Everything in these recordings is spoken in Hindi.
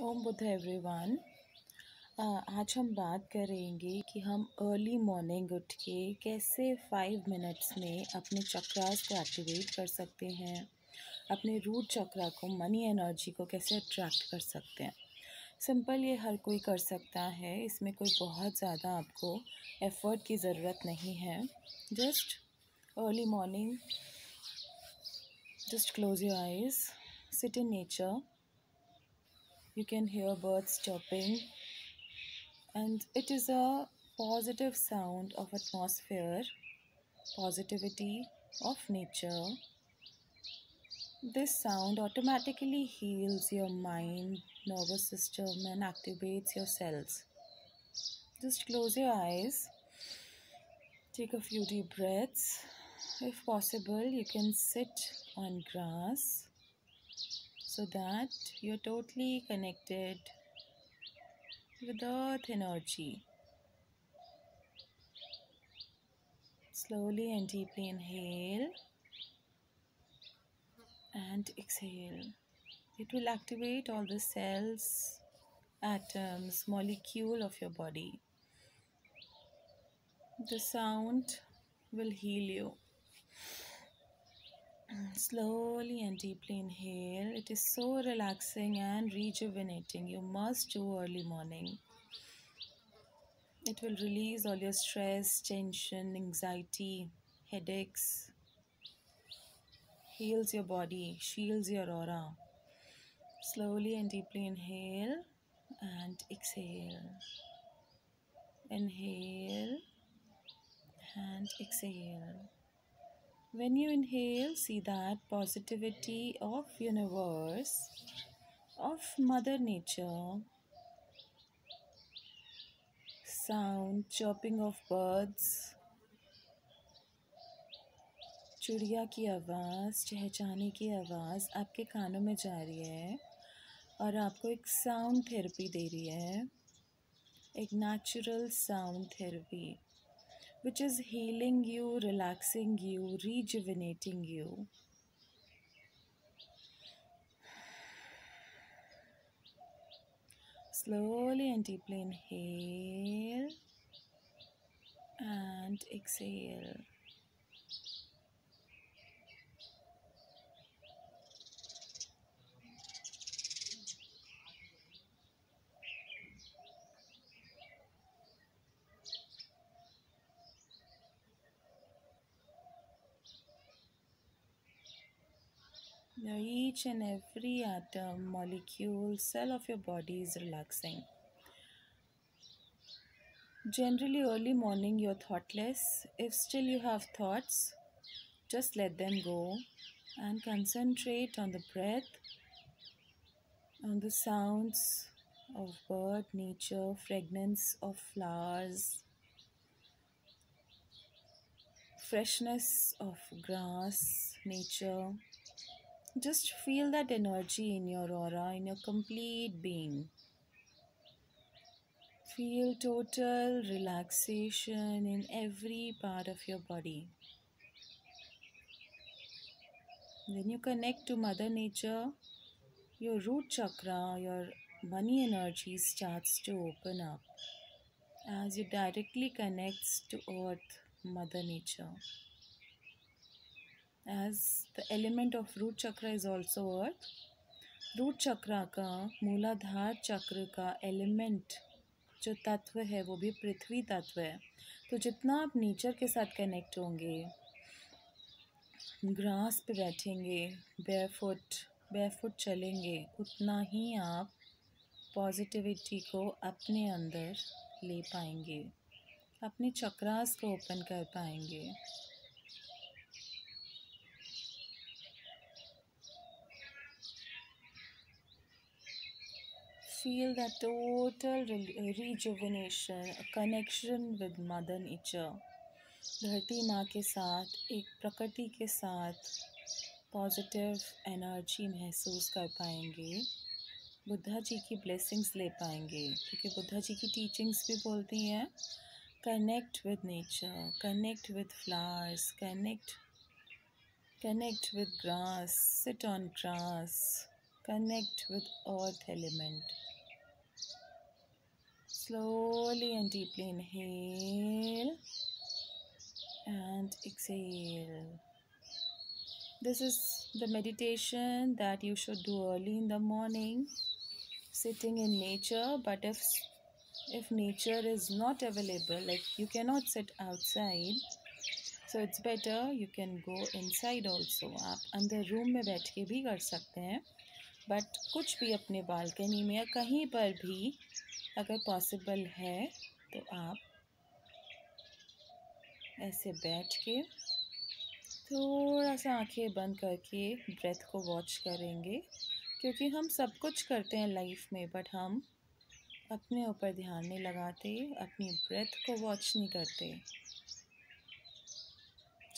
ओम बुद्ध एवरीवन आज हम बात करेंगे कि हम अर्ली मॉर्निंग उठ के कैसे फाइव मिनट्स में अपने चक्रास को एक्टिवेट कर सकते हैं, अपने रूट चक्रा को मनी एनर्जी को कैसे अट्रैक्ट कर सकते हैं। सिंपल ये हर कोई कर सकता है, इसमें कोई बहुत ज़्यादा आपको एफ़र्ट की ज़रूरत नहीं है। Just early morning just close your eyes sit in nature you can hear birds chirping. And it is a positive sound of atmosphere positivity of nature. This sound automatically heals your mind nervous system and activates your cells. Just close your eyes. Take a few deep breaths. If possible you can sit on grass so that you're totally connected with earth energy. Slowly and deeply inhale and exhale. It will activate all the cells, atoms, molecule of your body. The sound will heal you. Slowly and deeply inhale. It is so relaxing and rejuvenating. You must do early morning. It will release all your stress, tension, anxiety, headaches. Heals your body, shields your aura. Slowly and deeply inhale and exhale. Inhale and exhale when you inhale see that positivity of universe of mother nature sound chirping of birds चिड़िया की आवाज़ चहचाने की आवाज़ आपके कानों में जा रही है और आपको एक साउंड थेरेपी दे रही है एक natural sound therapy which is healing you, relaxing you, rejuvenating you. Slowly and deeply inhale and exhale. Now, each and every atom, molecule, cell of your body is relaxing. Generally, early morning you're thoughtless. If still you have thoughts, just let them go and concentrate on the breath, on the sounds of bird, nature, fragrance of flowers, freshness of grass, nature just feel that energy in your aura, in your complete being. Feel total relaxation in every part of your body. When you connect to Mother Nature, your root chakra, your money energy starts to open up as you directly connects to Earth, Mother Nature as the element of root chakra is also earth root chakra का मूलाधार चक्र का एलिमेंट जो तत्व है, वो भी पृथ्वी तत्व है। तो जितना आप नेचर के साथ कनेक्ट होंगे ग्रास पे बैठेंगे बेयरफुट बेयरफुट चलेंगे, उतना ही आप पॉजिटिविटी को अपने अंदर ले पाएँगे, अपने चक्रास को ओपन कर पाएँगे। Feel that total re- rejuvenation, a connection with Mother Nature. धरती माँ के साथ एक प्रकृति के साथ पॉजिटिव एनर्जी महसूस कर पाएँगे बुद्धा जी की ब्लेसिंग्स ले पाएँगे क्योंकि बुद्धा जी की टीचिंग्स भी बोलती हैं connect with nature connect with flowers connect connect with grass sit on grass connect with earth element Slowly and deeply inhale and exhale. This is the meditation that you should do early in the morning, sitting in nature. But if if nature is not available, like you cannot sit outside, so it's better you can go inside also. आप अंदर रूम में बैठ के भी कर सकते हैं बट कुछ भी अपने बालकनी में या कहीं पर भी अगर पॉसिबल है तो आप ऐसे बैठ के थोड़ा सा आँखें बंद करके ब्रेथ को वॉच करेंगे, क्योंकि हम सब कुछ करते हैं लाइफ में बट हम अपने ऊपर ध्यान नहीं लगाते, अपनी ब्रेथ को वॉच नहीं करते।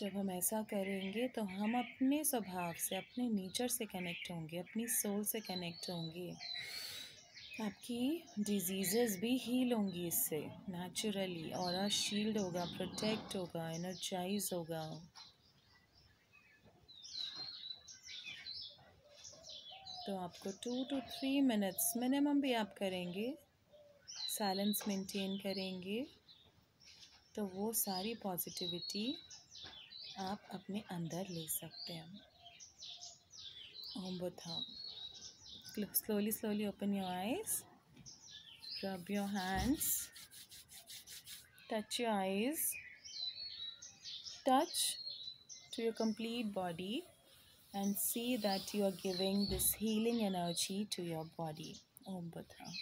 जब हम ऐसा करेंगे तो हम अपने स्वभाव से, अपने नेचर से कनेक्ट होंगे, अपनी सोल से कनेक्ट होंगे। आपकी डिजीज़ेस भी हील होंगी इससे नेचुरली और शील्ड होगा प्रोटेक्ट होगा एनर्जाइज होगा। तो आपको two two three minutes minimum भी आप करेंगे साइलेंस मेंटेन करेंगे तो वो सारी पॉजिटिविटी आप अपने अंदर ले सकते हैं। Om Budham slowly slowly open your eyes rub your hands touch your eyes touch to your complete body and see that you are giving this healing energy to your body Om Budham